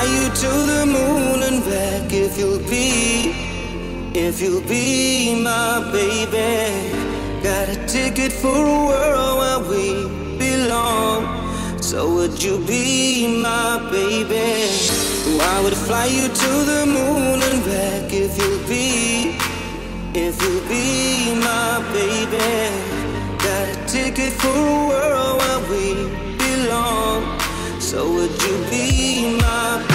Fly you to the moon and back if you'll be, if you'll be my baby. Got a ticket for a world where we belong. So would you be my baby? I would fly you to the moon and back if you'll be, if you'll be my baby. Got a ticket for a world where we belong. So would you be my